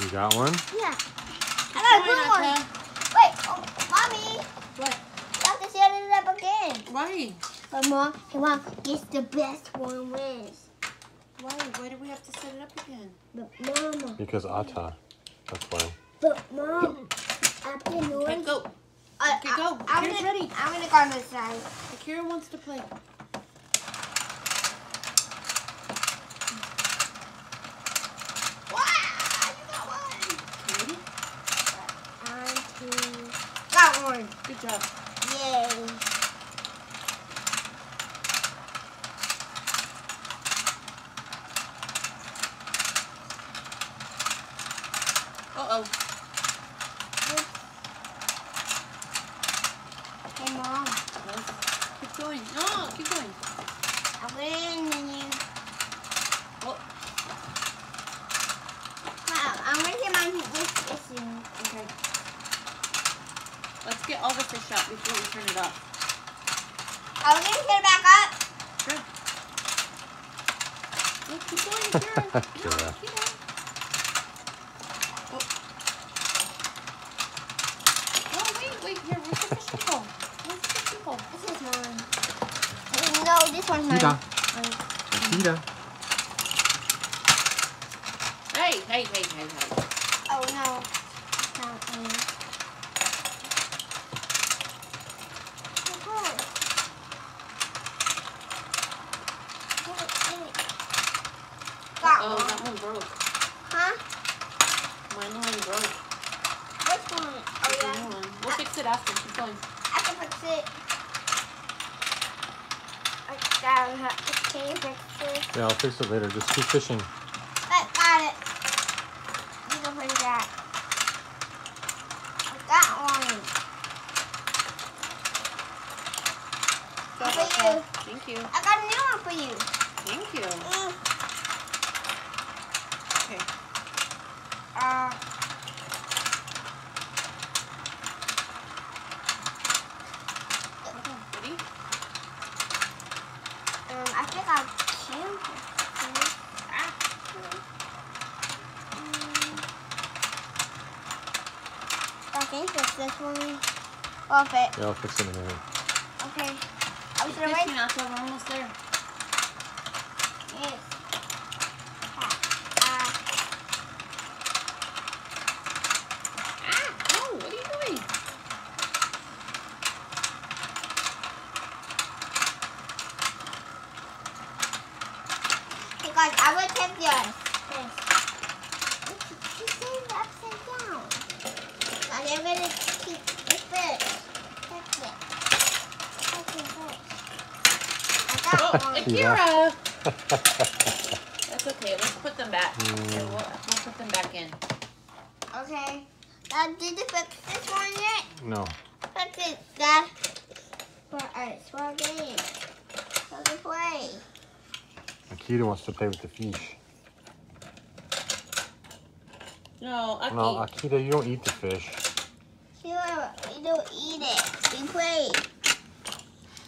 You got one? Yeah. I got a good one. Wait, oh, mommy. What? You have to set it up again. Why? But mom, hey mom, guess the best one wins. Why? Why do we have to set it up again? But mama, Because Ata. That's why. but mom, after Okay, noise. go. I, Okay, go. I'm Here's gonna, ready. I'm gonna go on this side. Akira wants to play. Wow, you got one. Ready? One, two, got one. Good job. Yay. Uh-oh. Hey mom, Keep going. No, keep going. I win and you. Oh, Wow, I'm gonna get my this soon. okay. Let's get all the fish out before we turn it off. I'm gonna get it back up. Sure. Oh, keep going, Akira. Akira. No, keep going. Oh. Oh, wait, wait. Here, where's the fishing pole? Where's the fishing pole? This is mine. No, this one's mine. Akita. Mine. Hey, hey, hey, hey, hey. Oh no. Not mine. Okay. Get it, get it. Got Oh, one. that one broke. Huh? Mine one broke. Which one? Oh It's a yeah. new one. We'll fix it after. Keep going. I can fix it. I can you fix it? Yeah, I'll fix it later. Just keep fishing. I got it. You can fix that. I got one. Got For you. Thank you. I got a new one for you. Thank you. Mm. Okay. Uh, Ready? um, I think I'll choose. Ah. Mm. I think it's this one. Off it. Yeah, I'll fix it in a minute. Okay. I was gonna wait. fishing, Alpha. We're almost there. Yes. Ah. Ah! No! What are you doing? Hey guys, I will take yours. This. You see it upside down. Now they're gonna keep the fish. Take it. Take it first. I got Oh, one. Akira! That's okay. Let's put them back. Mm. Okay, we'll, we'll put them back in. Okay. Now did you fix this one yet? No. Fix it, Dad. For us, for a game. For the play. Akita wants to play with the fish. No, Aki. No, Akita, you don't eat the fish. Sure, we don't eat it. We play.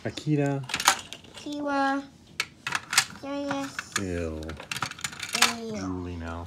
Akita. Tiwa. Serious. Ew. Ew. Julie now.